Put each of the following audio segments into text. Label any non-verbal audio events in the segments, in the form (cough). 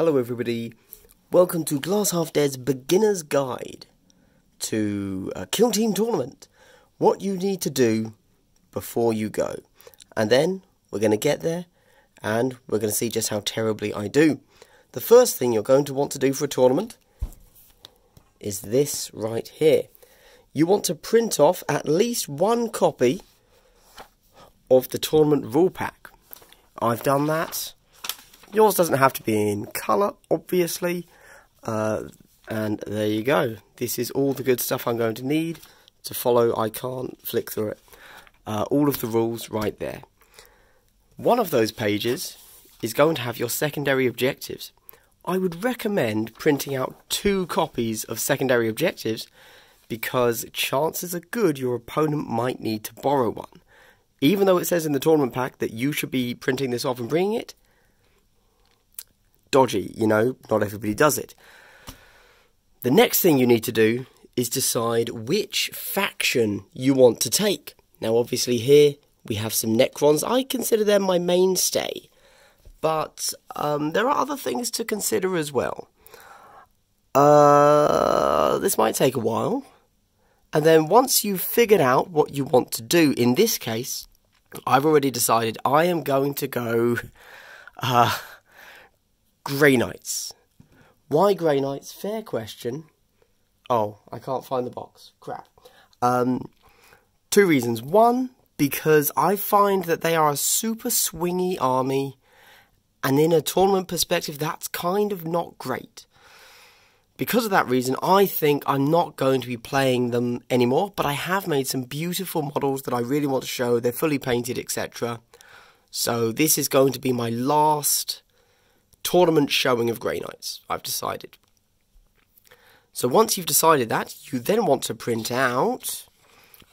Hello, everybody. Welcome to Glass Half Dead's Beginner's Guide to a Kill Team Tournament. What you need to do before you go. And then we're going to get there and we're going to see just how terribly I do. The first thing you're going to want to do for a tournament is this right here. You want to print off at least one copy of the tournament rule pack. I've done that. Yours doesn't have to be in colour, obviously. Uh, and there you go. This is all the good stuff I'm going to need to follow. I can't flick through it. Uh, all of the rules right there. One of those pages is going to have your secondary objectives. I would recommend printing out two copies of secondary objectives because chances are good your opponent might need to borrow one. Even though it says in the tournament pack that you should be printing this off and bringing it, dodgy, you know, not everybody does it. The next thing you need to do is decide which faction you want to take. Now, obviously, here we have some Necrons. I consider them my mainstay, but um, there are other things to consider as well. Uh, this might take a while. And then once you've figured out what you want to do, in this case, I've already decided I am going to go uh, Grey Knights. Why Grey Knights? Fair question. Oh, I can't find the box. Crap. Um, two reasons. One, because I find that they are a super swingy army, and in a tournament perspective, that's kind of not great. Because of that reason, I think I'm not going to be playing them anymore, but I have made some beautiful models that I really want to show. They're fully painted, etc. So this is going to be my last tournament showing of Grey Knights, I've decided. So once you've decided that, you then want to print out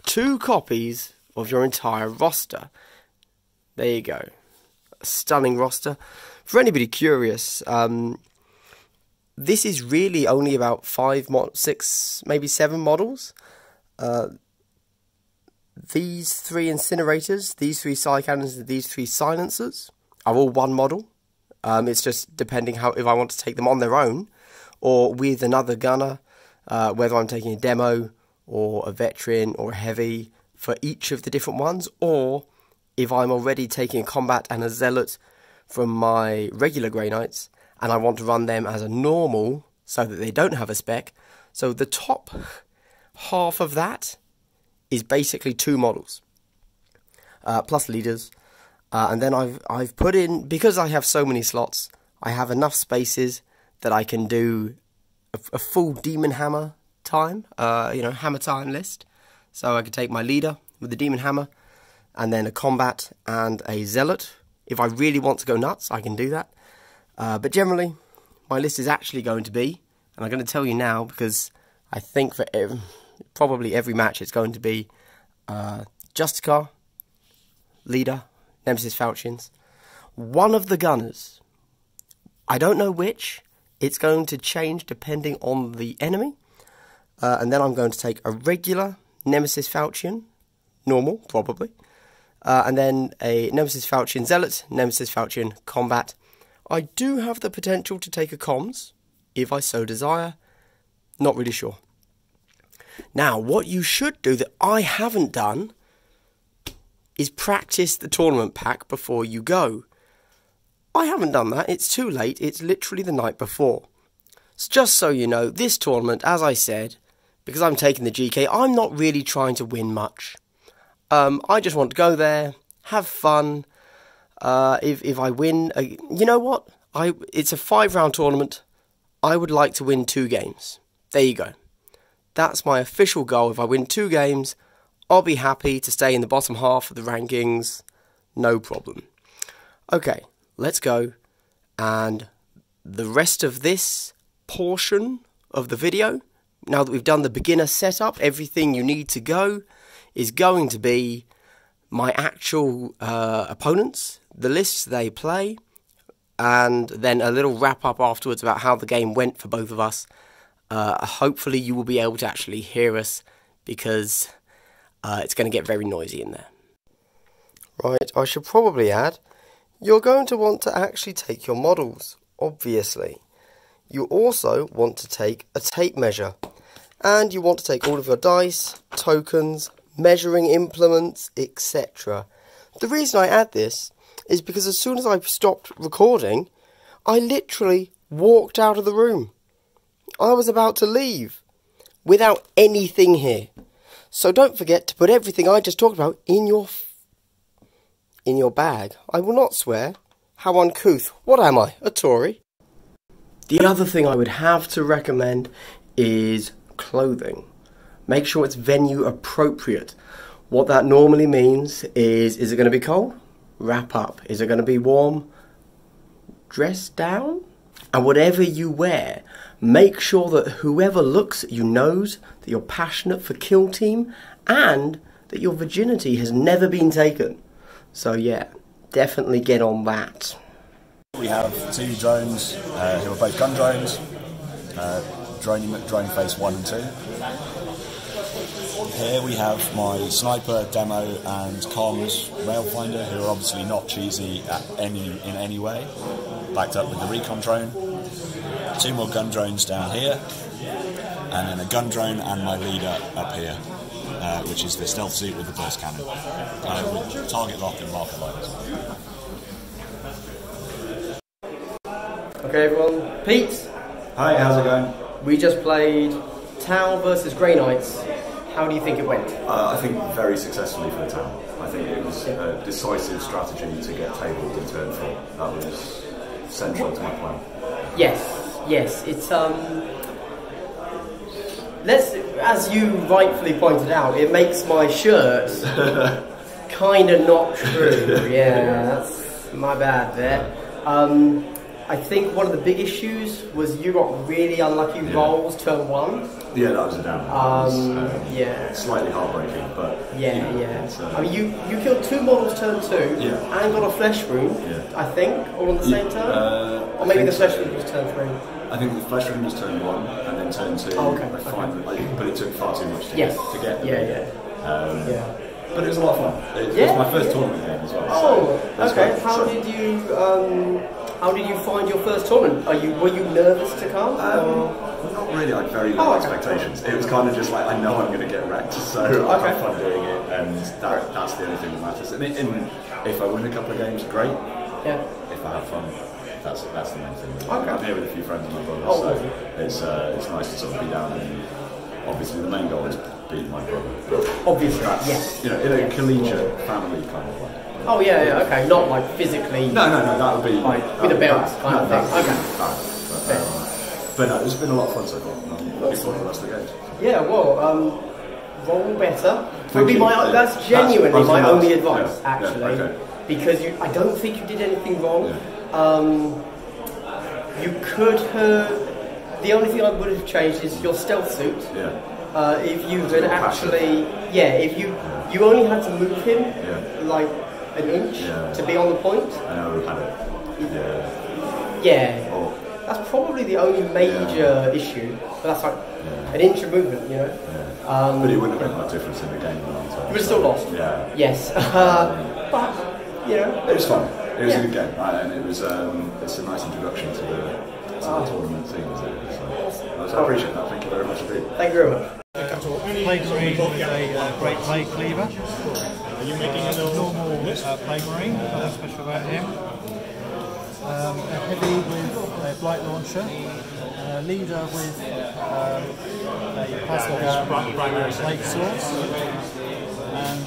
two copies of your entire roster. There you go. A stunning roster. For anybody curious, um, this is really only about five, six, maybe seven models. Uh, these three incinerators, these three cannons, these three silencers are all one model. Um, it's just depending how if I want to take them on their own or with another gunner, uh, whether I'm taking a demo or a veteran or a heavy for each of the different ones, or if I'm already taking a combat and a zealot from my regular Grey Knights and I want to run them as a normal so that they don't have a spec. So the top half of that is basically two models uh, plus leaders. Uh, and then I've I've put in because I have so many slots, I have enough spaces that I can do a, a full demon hammer time, uh, you know, hammer time list. So I could take my leader with the demon hammer, and then a combat and a zealot. If I really want to go nuts, I can do that. Uh, but generally, my list is actually going to be, and I'm going to tell you now because I think for ev probably every match it's going to be uh, Justicar, leader, Nemesis Falchions, one of the gunners. I don't know which. It's going to change depending on the enemy. Uh, and then I'm going to take a regular Nemesis Falchion, normal, probably. Uh, and then a Nemesis Falchion Zealot, Nemesis Falchion Combat, I do have the potential to take a comms, if I so desire. Not really sure. Now, what you should do that I haven't done is practice the tournament pack before you go. I haven't done that. It's too late. It's literally the night before. So just so you know, this tournament, as I said, because I'm taking the GK, I'm not really trying to win much. Um, I just want to go there, have fun, uh, if if I win, uh, you know what? I it's a five round tournament. I would like to win two games. There you go. That's my official goal. If I win two games, I'll be happy to stay in the bottom half of the rankings. No problem. Okay, let's go. And the rest of this portion of the video, now that we've done the beginner setup, everything you need to go is going to be my actual uh, opponents, the lists they play, and then a little wrap up afterwards about how the game went for both of us. Uh, hopefully, you will be able to actually hear us because uh, it's going to get very noisy in there. Right, I should probably add you're going to want to actually take your models obviously. You also want to take a tape measure. And you want to take all of your dice, tokens, measuring implements, etc. The reason I add this is because as soon as I stopped recording, I literally walked out of the room. I was about to leave without anything here. So don't forget to put everything I just talked about in your in your bag. I will not swear. How uncouth. What am I? A Tory? The other thing I would have to recommend is clothing. Make sure it's venue appropriate. What that normally means is is it going to be cold? Wrap up. Is it going to be warm? Dress down? And whatever you wear, make sure that whoever looks at you knows that you're passionate for Kill Team and that your virginity has never been taken. So, yeah, definitely get on that. We have two drones uh, who are both gun drones, uh, drone, drone face 1 and 2. Here we have my sniper demo and comms railfinder, who are obviously not cheesy at any in any way, backed up with the recon drone. Two more gun drones down here, and then a gun drone and my leader up here, uh, which is the stealth suit with the burst cannon, uh, with target lock and marker lights. Okay, everyone. Pete, Hi, how's it going? we just played Tau versus Grey Knights. How do you think it went? Uh, I think very successfully for the Tau. I think it was a decisive strategy to get tabled in turn four. That was central to my plan. Yes, yes. It's um. Let's, as you rightfully pointed out, it makes my shirt (laughs) kind of not true. Yeah, that's my bad there. Um, I think one of the big issues was you got really unlucky rolls turn one. Yeah, that was a downer. That was, Um, yeah. Slightly heartbreaking, but Yeah, you know, yeah. uh, I mean, you, you killed two models turn two, Yeah. and got a flesh wound, Yeah. I think, all on the same turn? uh, or maybe the flesh so. wound was turn three. I think the flesh wound was turn one, and then turn two. Oh, okay, I find that, I, but it took far too much to Yes. get to get. the Yeah, yeah. Um, Yeah. But it was a lot of fun. It, it Yeah, was my first yeah. tournament game as well. Oh, so okay. How did you um, how did you find your first tournament? Are you were you nervous to come? Um, not really. I had very low Oh, okay. expectations. It was kind of just like I know I'm going to get wrecked, (laughs) so I Okay. have fun doing it, and that, that's the only thing that matters. And, it, and if I win a couple of games, great. yeah. If I have fun, that's that's the main thing. Okay. I'm here with a few friends and my brother, Oh, so it's uh, it's nice to sort of be down and obviously the main goal is beat my brother. Obviously, that's yes. you know in a collegiate family kind of way. Oh yeah, yeah. Okay, not like physically. No, no, no, that would be Like, with a belt that- kind no, of thing. Okay. bad, But, but no, it's been a lot of fun so far. and I'm looking forward to the rest games. Yeah. Well, um, roll better. Would be my Yeah. that's That's- genuinely was my only advice Yeah, yeah, actually, okay. because you I don't think you did anything wrong. Um, you could have. The only thing I would have changed is your stealth suit. Yeah. Uh, if you had actually, yeah, if you you only had to move him Yeah. like an inch Yeah. to be on the point. I know we've had it. Yeah. Yeah, Oh, that's probably the only major issue. But that's like an inch of movement, you know. yeah. Um, but it wouldn't have made much difference in the game. in the. You would have still lost. Yeah. Yes, uh, (laughs) but you know, It was fun. It was Yeah. a good game, right? and it was um, it's a nice introduction to the, to the tournament scene. Isn't it? So, I appreciate that. Thank you very much indeed. thank you very much. Plague Marine with a uh, Great Plague Cleaver. Are you making a normal uh, Plague Marine? Nothing special about him. Um, a heavy with a Blight Launcher. A leader with um, a plasma gun, Plague Swords. And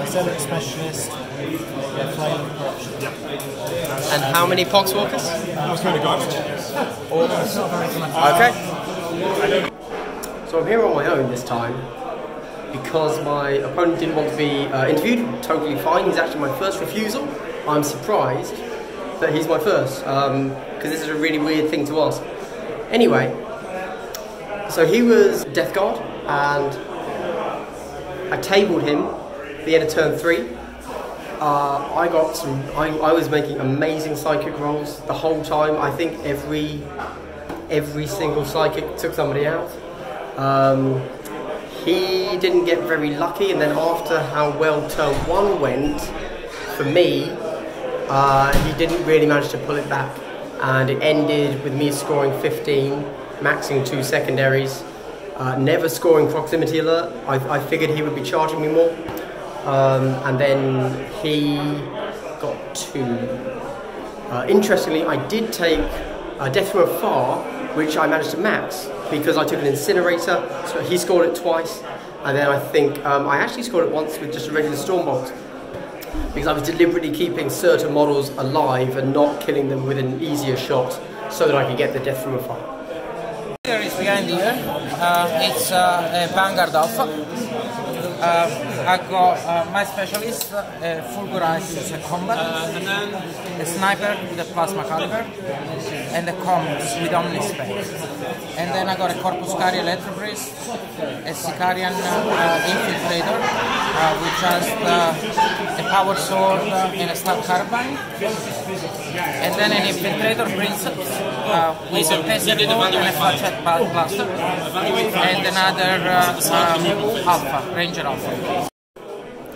a Zealot Specialist with a Flail of Corruption. And how many poxwalkers? Okay. So I'm here on my own this time because my opponent didn't want to be uh, interviewed. Totally fine. He's actually my first refusal. I'm surprised that he's my first because this is a really weird thing to ask. Anyway, so he was Death Guard and I tabled him at the end of turn three. Uh, I got some. I, I was making amazing psychic rolls the whole time. I think every every single psychic took somebody out. Um, he didn't get very lucky, and then after how well turn one went for me, uh, he didn't really manage to pull it back. and it ended with me scoring 15, maxing two secondaries, uh, never scoring proximity alert. I, I figured he would be charging me more, um, and then he got two. Uh, interestingly, I did take Death from Afar, which I managed to max because I took an Incinerator, so he scored it twice, and then I think um, I actually scored it once with just a regular Stormbolt because I was deliberately keeping certain models alive and not killing them with an easier shot so that I could get the Death from Afar. Here is behind here. Uh, it's uh, a Vanguard Alpha. Uh, I got uh, my specialist, uh, Fulgurite a combat, a sniper with a plasma caliver, and a comms with omnispex. And then I got a Corpuscarii Electro-Priest, a Sicarian uh, infiltrator uh, with just uh, a power sword and a stubcarbine. And then an infiltrator princeps uh, with a peasant and a flechette blaster. And another uh, um, alpha, ranger alpha.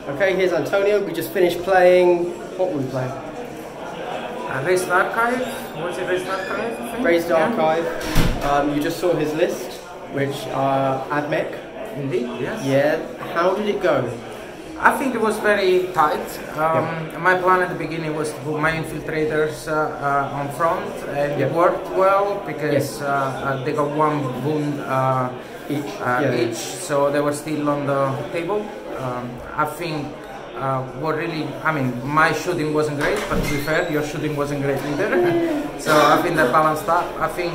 Okay, here's Antonio. We just finished playing. What were we playing? Uh, Raised Archive? Was it Raised Archive? Raised Yeah. Archive. Um, you just saw his list, which uh, Admech. Indeed, yes. Yeah. How did it go? I think it was very tight. Um, My plan at the beginning was to put my infiltrators uh, uh, on front, and Yeah. it worked well because Yes. uh, uh, they got one wound uh, Each. uh, yeah. each, so they were still on the table. Um, I think uh, what really, I mean, my shooting wasn't great, but to be fair, your shooting wasn't great either. (laughs) so I think that balanced up. I think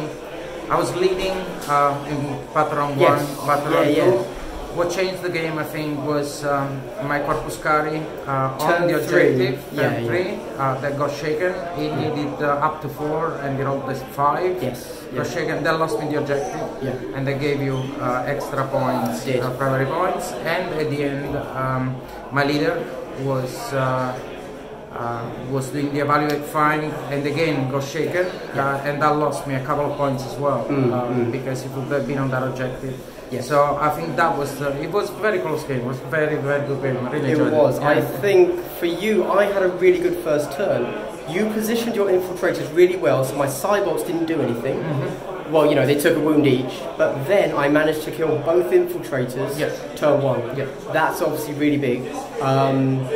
I was leading uh, in Patron Yes. 1, Patron Yeah, 2. yeah. What changed the game, I think, was um, my Corpuscarii uh, on the three. objective, Yeah, yeah. three, uh, that got shaken. It needed uh, up to four and it rolled this five. Yes, Got yeah. shaken, that lost me the objective. Yeah. And they gave you uh, extra points, uh, primary points. And at the end, um, my leader was. Uh, uh, was doing the evaluate fine and again got shaken uh, and that lost me a couple of points as well um, because it would have been on that objective Mm, Yes. so I think that was uh, it was a very close game it was a very very good game I really It was. it I think for you, I had a really good first turn. You positioned your infiltrators really well, so my cyborgs didn't do anything. Mm-hmm. Well, you know, they took a wound each, but then I managed to kill both infiltrators. Yes. Turn one. Yeah. That's obviously really big. Um,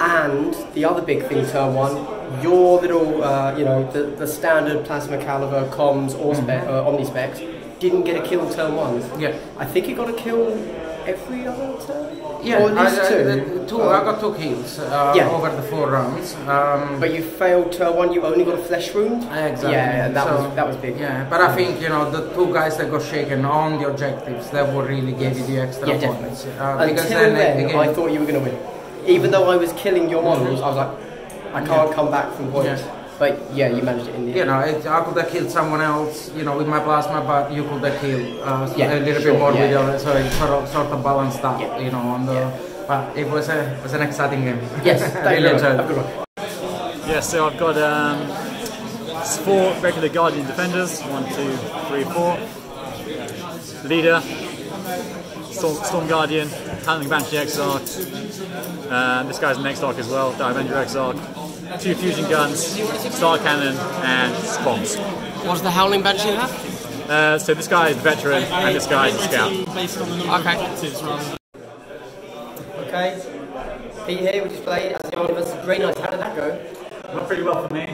and the other big thing, turn one, your little, uh, you know, the, the standard plasma caliver comms or spe- uh, omnispex didn't get a kill turn one. Yeah. I think it got a kill every other turn. yeah, or at least I, I- two. the two, Um, I got two kills uh, Yeah. over the four rounds. Um, But you failed turn one. You only got a flesh wound. Exactly. Yeah, that So, was that was big. Yeah, but I think you know the two guys that got shaken on the objectives that what really gave you the extra Yeah, points. Uh, because Until then, then, again, I thought you were going to win. Even though I was killing your models, I was like, I can't come back from points. Yeah. But yeah, you managed it in the you know, it, I could have killed someone else, you know, with my plasma, but you could have killed uh, Yeah, a little sure, bit more yeah, with yeah. your, so it sort of, sort of balanced out, Yeah. you know, on the. Yeah. But it was a it was an exciting game. Yes, (laughs) thank really you. Have good one. Yeah, so I've got um, four regular Guardian defenders. One, two, three, four. Leader, Storm, Storm Guardian, Howling Banshee Exarch. Uh, this guy's an Exarch as well, Dire Avenger Exarch. Two fusion guns, Star Cannon, and bombs. What's the Howling Banshee have? Uh, so this guy is a veteran, and this guy is a scout. Okay. Okay. Pete here, we just played as the Omnibus. Grey Knight. How did that go? Went pretty well for me.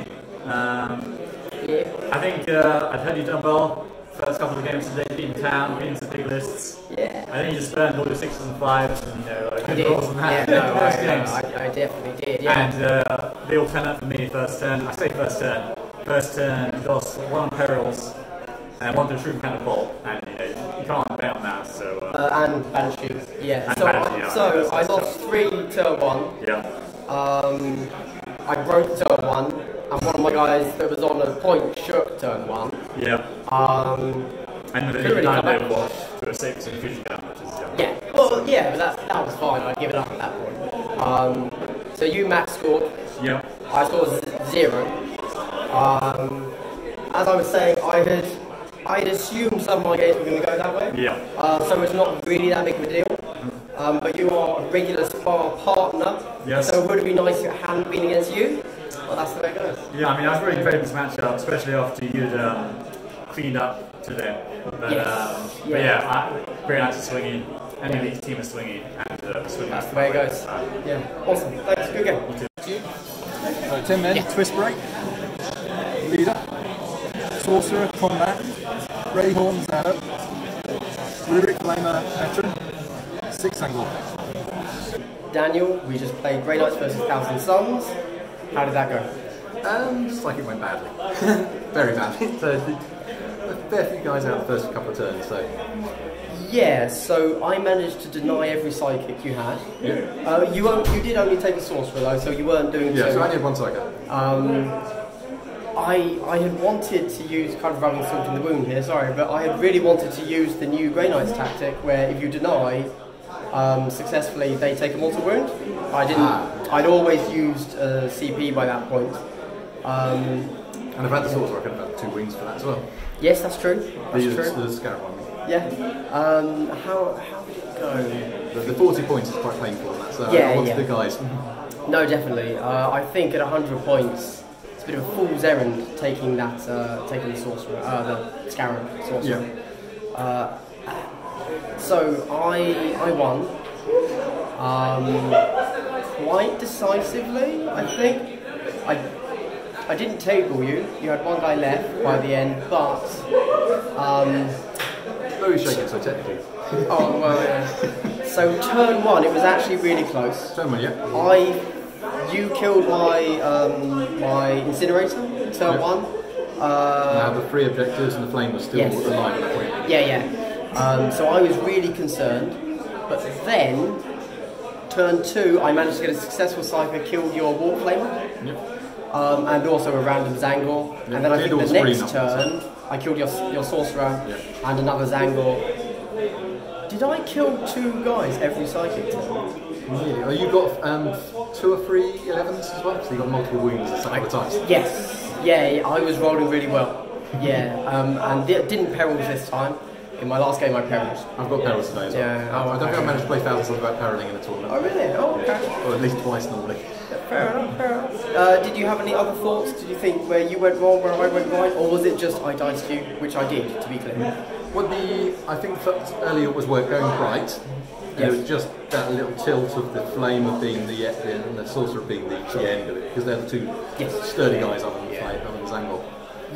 Um, Yeah. I think uh, I've heard you done well. First couple of games today, beating Tau, beating some big lists. Yeah. I think you just burned all your sixes and fives, and you know, like I good on that. Yeah, (laughs) no, First I, games. I, I definitely did. Yeah. And uh, they all turned up for me first turn. I say first turn. First turn, lost one on perils and one to true catapult, and you know you can't bet on that. So uh, Uh, and Banshee. Yeah. And so Banshee, I, yeah, so I lost three to one. yeah, Um, I broke turn one, and one of my guys that was on a point shook turn one. yeah. Um, And then you back. level to a six and fusion is yeah. yeah, well, yeah, but that, that was fine. I'd give it up at that point. Um, so you max scored. Yeah. I scored zero. Um, as I was saying, I had I had assumed some of my games were going to go that way. Yeah. Uh, so it's not really that big of a deal. Um, but you are a regular spar partner. Yes. So would it be nice if it hadn't been against you? Well, that's the way it goes. Yeah, I mean, I was really favourite this matchup, especially after you'd um, cleaned up today. But, Yes. um, but Yeah. yeah, I, Grey Knights are swinging, any of these team is swinging, and uh, swinging. That's the way it goes. Yeah, awesome. Thanks. Good game. So 10 men, Twistbray, leader, sorcerer, combat, Ray Horns out, Rubric Flamer, veteran, six angle. Daniel, we just played Grey Knights versus Thousand Sons. How did that go? Um, just like it went badly. (laughs) Very badly. So, a fair few guys out the first couple of turns, so. Yeah, so I managed to deny every psychic you had. Yeah. Uh, you, you did only take a sorcerer though, so you weren't doing Yeah, two. so I only had one psycho. Um, I I had wanted to use kind of rubbing salt in the wound here, sorry, but I had really wanted to use the new Grey Knights tactic where if you deny um, successfully, they take a mortal wound. I didn't. Ah. I'd always used uh, CP by that point. Um, And I've had the sorcerer, I could have had two wings for that as well. yes, that's true. That's The, true. the scarab one. Yeah. Um, how how did it go? The, the 40 points is quite painful, that's uh, Yeah, yeah. the guys. No, definitely. Uh, I think at 100 points, it's a bit of a fool's errand taking that, uh, taking the sorcerer, uh, the scarab sorcerer. Uh, so I I won, um, quite decisively. I think I I didn't table you. You had one guy left by the end, but um, Very shaken, so technically. oh well. Yeah. So turn one, it was actually really close. Turn one, yeah. I, you killed my um, my incinerator. Turn Yep. one. I Uh, had the three objectives, and the flame was still Yes. alive at that point. yeah, yeah. Um, so I was really concerned, but then turn two, I managed to get a successful cipher, killed your warp flamer, Yep. um, and also a random Tzaangor. Yeah, and then I did think the next numbers. turn, I killed your your sorcerer Yeah. and another Tzaangor. Did I kill two guys every psychic turn? Really? Oh, you got um, two or three 11s as well? So you got multiple wounds a couple of times. Yes. Yeah, I was rolling really well. Yeah, um, and di- didn't perils this time. In my last game, I perils. I've got perils today as well. Yeah, I- oh, I don't think okay. I managed to play thousands about periling in a tournament. Oh, really? Oh, okay. Or at least twice normally. Fair enough, fair enough. Uh, did you have any other thoughts? Did you think where you went wrong, where I went right? Or was it just I diced you, which I did, to be clear? What the I think that earlier was work going bright. And Yes. it was just that little tilt of the flame of being the the- and the sorcerer being the, the end of it because they're the two Yes. sturdy guys up on the flame, other than Tzaangor.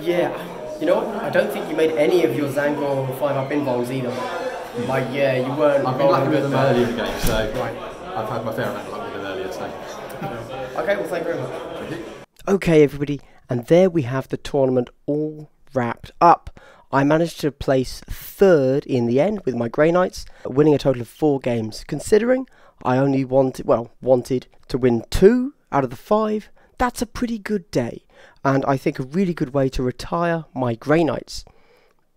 Yeah, you know what? I don't think you made any of your Zango 5 up involves either. Like, yeah, you weren't I've been rolling lucky with good them there. earlier in the game, so Right. I've had my fair amount of luck with them earlier today. (laughs) Okay, well, thank you very much. Thank you. Okay, everybody, and there we have the tournament all wrapped up. I managed to place third in the end with my Grey Knights, winning a total of four games. Considering I only wanted, well, wanted to win two out of the five, that's a pretty good day, and I think a really good way to retire my Grey Knights.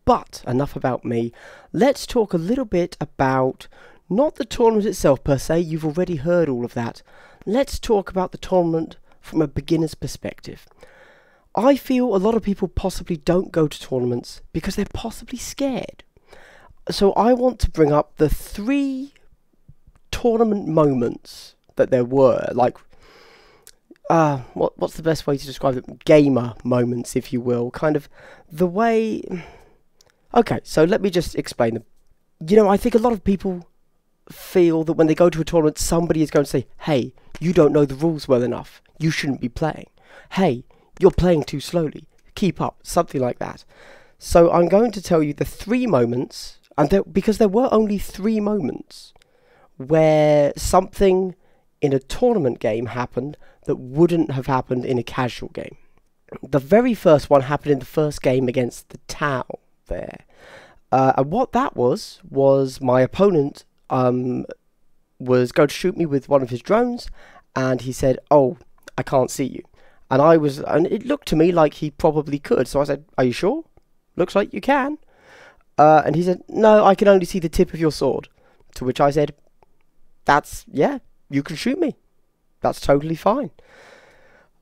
But enough about me. Let's talk a little bit about not the tournament itself per se, you've already heard all of that. Let's talk about the tournament from a beginner's perspective. I feel a lot of people possibly don't go to tournaments because they're possibly scared. So I want to bring up the three tournament moments that there were, like uh, what what's the best way to describe them? Gamer moments, if you will. Kind of the way. Okay, so let me just explain them. You know, I think a lot of people feel that when they go to a tournament, somebody is going to say, "Hey, you don't know the rules well enough. You shouldn't be playing. Hey, you're playing too slowly. Keep up." Something like that. So I'm going to tell you the three moments, and there, because there were only three moments where something in a tournament game happened that wouldn't have happened in a casual game. The very first one happened in the first game against the Tau there. Uh, and what that was, was my opponent um, was going to shoot me with one of his drones, and he said, Oh, I can't see you. And I was, and it looked to me like he probably could. So I said, Are you sure? Looks like you can. Uh, and he said, No, I can only see the tip of your sword. To which I said, That's, yeah, you can shoot me. That's totally fine.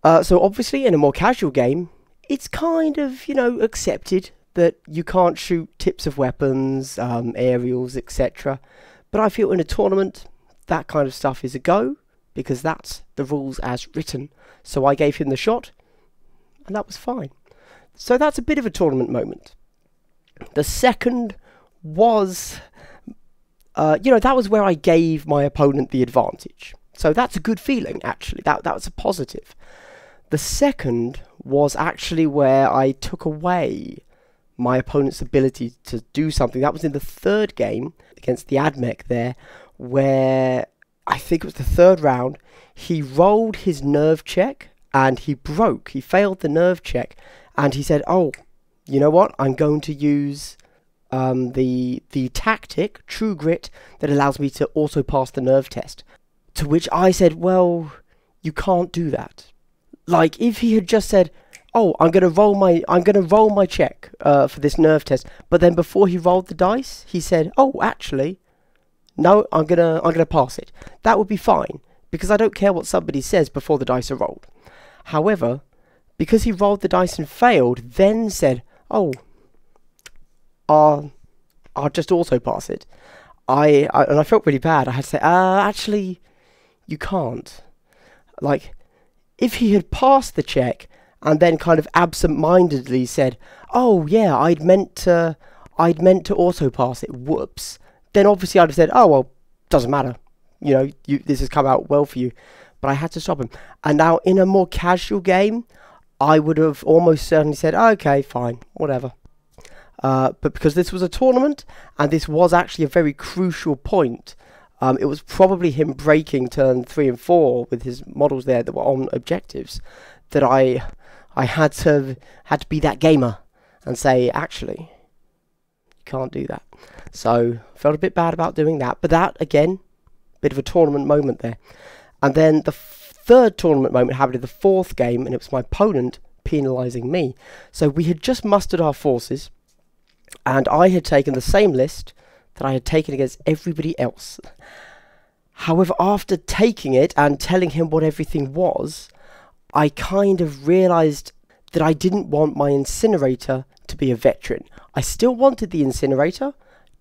Uh, so obviously, in a more casual game, it's kind of, you know, accepted that you can't shoot tips of weapons, um, aerials, etc. But I feel in a tournament, that kind of stuff is a go because that's the rules as written. So I gave him the shot, and that was fine. So that's a bit of a tournament moment. The second was, uh, you know, that was where I gave my opponent the advantage. So that's a good feeling, actually. That, that was a positive. The second was actually where I took away my opponent's ability to do something. That was in the third game against the Admech there, where I think it was the third round. He rolled his nerve check and he broke. He failed the nerve check, and he said, "Oh, you know what? I'm going to use um, the the tactic, True Grit, that allows me to also pass the nerve test." To which I said, "Well, you can't do that. Like if he had just said." Oh, I'm gonna roll my I'm gonna roll my check uh, for this nerve test. But then before he rolled the dice, he said, "Oh, actually, no, I'm gonna I'm gonna pass it." That would be fine because I don't care what somebody says before the dice are rolled. However, because he rolled the dice and failed, then said, "Oh, I'll, I'll just auto pass it," I, I and I felt really bad. I had to say, "Uh, actually, you can't." Like, if he had passed the check and then kind of absent-mindedly said, "Oh yeah, I'd meant to, I'd meant to auto pass it. Whoops," then obviously I'd have said, "Oh well, doesn't matter. You know, you, this has come out well for you." But I had to stop him. And now in a more casual game, I would have almost certainly said, okay, fine, whatever. Uh, but because this was a tournament, and this was actually a very crucial point, um, it was probably him breaking turn three and four with his models there that were on objectives, that I, I had to had to be that gamer and say, actually, you can't do that. So felt a bit bad about doing that, but that again, bit of a tournament moment there. And then the third tournament moment happened in the fourth game, and it was my opponent penalising me. So we had just mustered our forces, and I had taken the same list that I had taken against everybody else. However, after taking it and telling him what everything was, I kind of realised that I didn't want my incinerator to be a veteran. I still wanted the incinerator,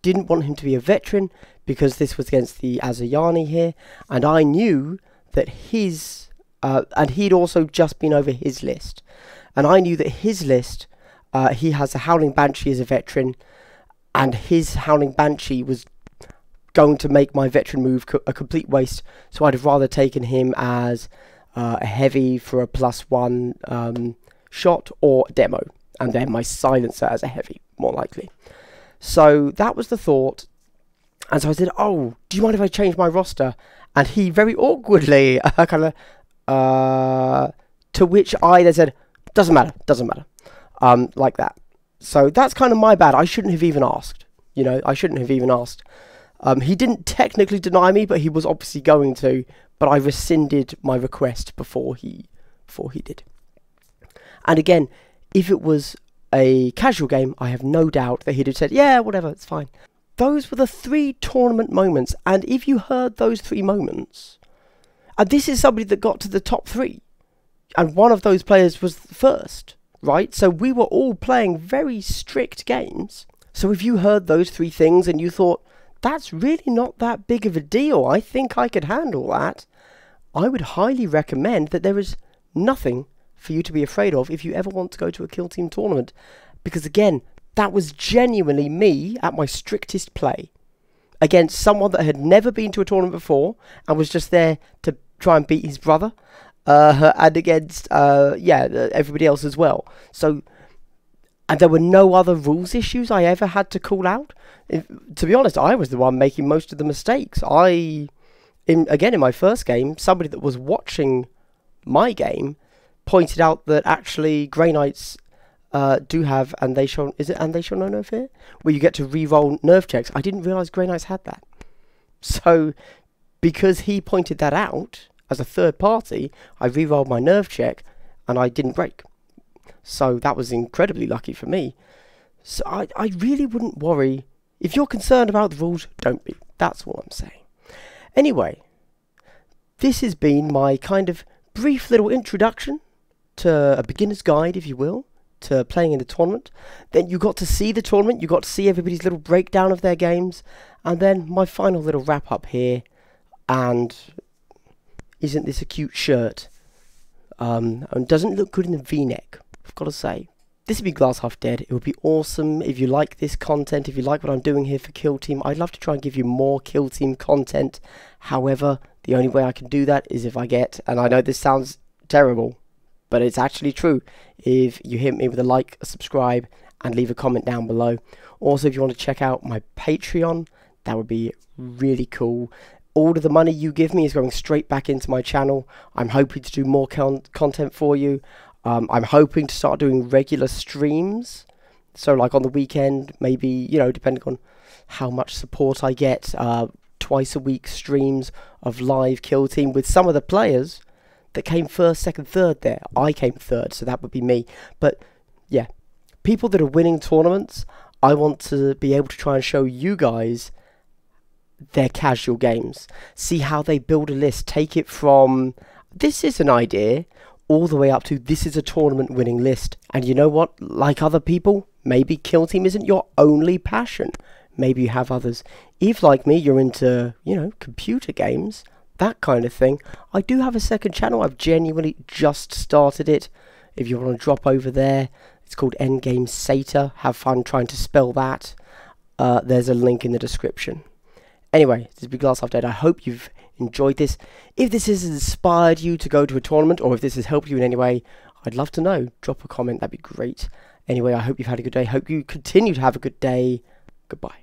didn't want him to be a veteran because this was against the Asuryani here, and I knew that his, uh, and he'd also just been over his list, and I knew that his list, uh, he has a Howling Banshee as a veteran, and his Howling Banshee was going to make my veteran move co- a complete waste, so I'd have rather taken him as uh, a heavy for a plus one um, shot or demo, and then my silencer as a heavy, more likely. So that was the thought. And so I said, "Oh, do you mind if I change my roster?" And he very awkwardly (laughs) uh, kind of, uh, to which I then said, "Doesn't matter, doesn't matter," um, like that. So that's kind of my bad. I shouldn't have even asked. You know, I shouldn't have even asked. Um, he didn't technically deny me, but he was obviously going to. But I rescinded my request before he before he did. And again, if it was a casual game, I have no doubt that he'd have said, "Yeah, whatever, it's fine." Those were the three tournament moments, and if you heard those three moments, and this is somebody that got to the top three, and one of those players was first, right? So we were all playing very strict games. So if you heard those three things and you thought, that's really not that big of a deal, I think I could handle that, I would highly recommend that there is nothing for you to be afraid of if you ever want to go to a kill team tournament. Because again, that was genuinely me at my strictest play against someone that had never been to a tournament before and was just there to try and beat his brother, uh, and against uh, yeah everybody else as well. So, and there were no other rules issues I ever had to call out. If, to be honest, I was the one making most of the mistakes. I, in again in my first game, somebody that was watching my game pointed out that actually Grey Knights uh, do have, and they shall is it and they shall know no fear, where you get to re-roll nerve checks. I didn't realise Grey Knights had that. So, because he pointed that out as a third party, I re-rolled my nerve check, and I didn't break. So that was incredibly lucky for me. So I, I really wouldn't worry. If you're concerned about the rules, don't be. That's all I'm saying. Anyway, this has been my kind of brief little introduction to a beginner's guide, if you will, to playing in the tournament. Then you got to see the tournament, you got to see everybody's little breakdown of their games, and then my final little wrap up here. And isn't this a cute shirt? Um, and doesn't look good in the V-neck. I've got to say. This would be Glass Half Dead. It would be awesome if you like this content, if you like what I'm doing here for Kill Team. I'd love to try and give you more Kill Team content. However, the only way I can do that is if I get, and I know this sounds terrible, but it's actually true. If you hit me with a like, a subscribe, and leave a comment down below. Also, if you want to check out my Patreon, that would be really cool. All of the money you give me is going straight back into my channel. I'm hoping to do more con content for you. Um, I'm hoping to start doing regular streams. So, like on the weekend, maybe, you know, depending on how much support I get, uh, twice a week streams of live kill team with some of the players that came first, second, third there. I came third, so that would be me. But yeah, people that are winning tournaments, I want to be able to try and show you guys their casual games. See how they build a list. Take it from this is an idea all the way up to this is a tournament winning list. And you know what? Like other people, maybe Kill Team isn't your only passion. Maybe you have others. If, like me, you're into, you know, computer games, that kind of thing, I do have a second channel. I've genuinely just started it. If you want to drop over there, it's called Endgame Sata. Have fun trying to spell that. Uh, there's a link in the description. Anyway, this is Big Glass Update. I hope you've enjoyed this. If this has inspired you to go to a tournament, or if this has helped you in any way, I'd love to know. Drop a comment, that'd be great. Anyway, I hope you've had a good day. Hope you continue to have a good day. Goodbye.